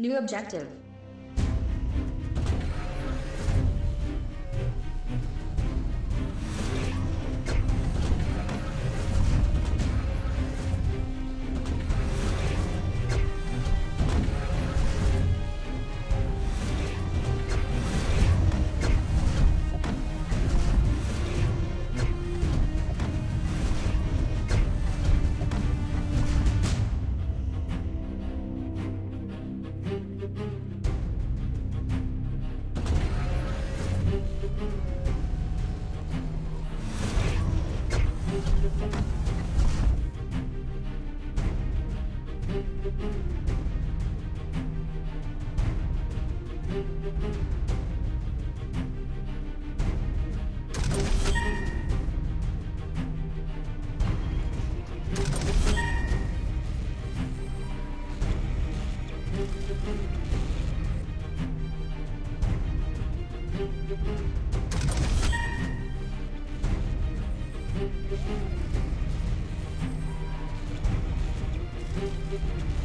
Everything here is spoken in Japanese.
New objective. Thank you.